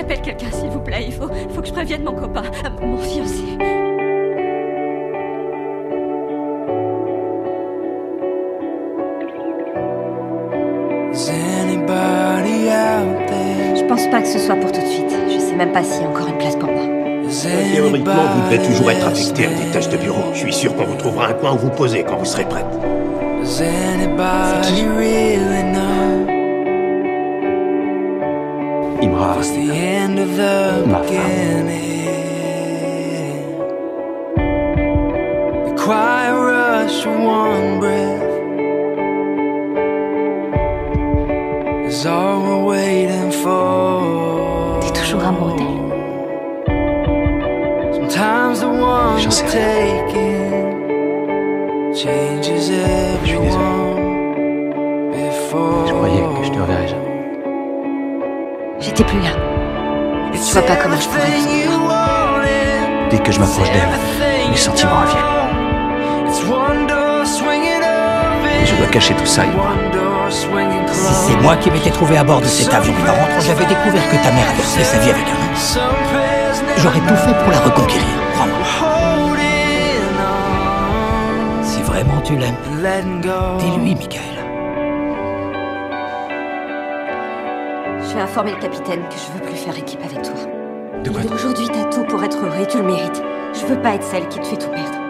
J'appelle quelqu'un, s'il vous plaît. Il faut, faut que je prévienne mon copain, euh, mon fiancé. Je pense pas que ce soit pour tout de suite. Je sais même pas s'il y a encore une place pour moi. Théoriquement, vous devez toujours être affecté à des tâches de bureau. Je suis sûr qu'on vous trouvera un coin où vous posez quand vous serez prête. We're waiting for. T'es toujours amoureux d'elle. Sometimes the one J'en sais we're rien. taking changes everyone before. Je croyais que je te reverrais jamais. J'étais plus là. Je vois pas comment je pourrais. Dès que je m'approche d'elle, mes sentiments reviennent. Je dois cacher tout ça, swinging Si c'est moi qui m'étais trouvé à bord de cet avion, rentrant, j'avais découvert que ta mère avait refait sa vie avec un J'aurais tout fait pour la reconquérir, crois-moi. Si vraiment tu l'aimes, dis-lui, Michael. Je vais informer le capitaine que je veux plus faire équipe avec toi. De quoi Aujourd'hui, t'as tout pour être heureux et tu le mérites. Je veux pas être celle qui te fait tout perdre.